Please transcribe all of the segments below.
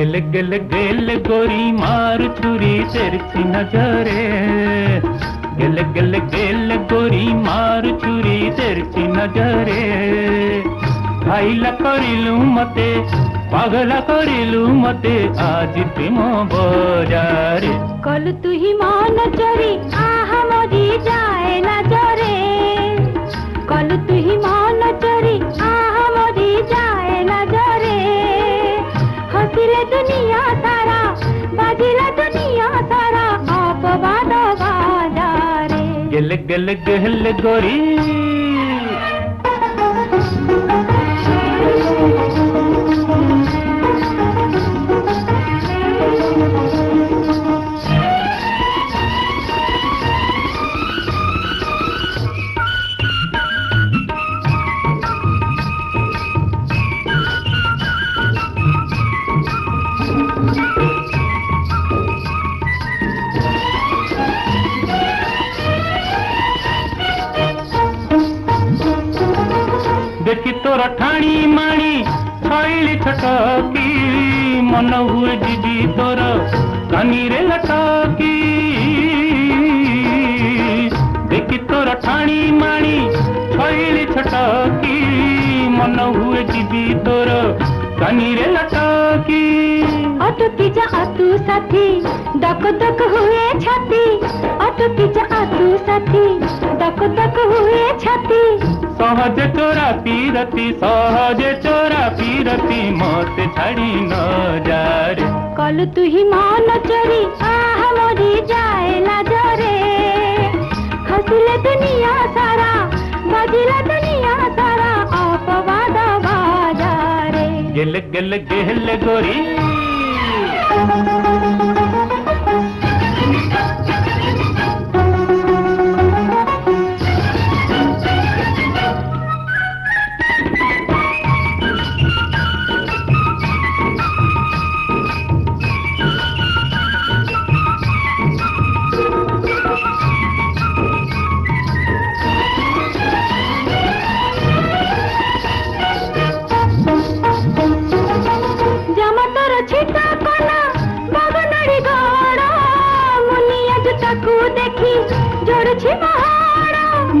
गिल गिल गिल गोरी मार छुरी तिरछी नजरे। गल गल गल गोरी मार छुरी तिरछी नजरे। भाईल करिलू मते, पगल करू मते, आज तुम बजारे। कल तु ही चरी आह मोरी जाए नजरे। दिल गिल गिल गोरी। ମୋର ଠାଣି ମାଣି ଛଇଲି ଛଟକି ମନ ହୁଏ ଯିବି ତୋର କାନିରେ ଲଟକି ଦେଖି ତୋର ଠାଣି ମାଣି ଛଇଲି ଛଟକି ମନ ହୁଏ ଯିବି ତୋର কানিরে লটকি অটকি যা আতু ସାଥି ଡକ ডক ହୁଏ ଛାତି অটকি যা আতু ସାଥି तक तक हुए छाती। सहज चोरा पीरती सहज चोरा पीरती मत छड़ी न जारे कल तु ही मान चोरी आह मोरी जाए लाजरे हसले दुनिया सारा बजिला दुनिया सारा अपवाद बाजारे। गिल गिल गिल गोरी।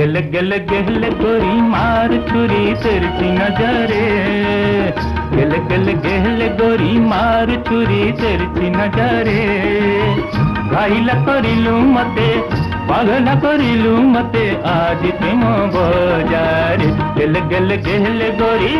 गिल गिल गिल गोरी मार छुरी तेरची नजरे। गिल गिल गिल गोरी मार छुरी तेरची नजरे। घाइला करिलु मते पागला करिलु मते, आज प्रेम बजारे। गिल गिल गिल गोरी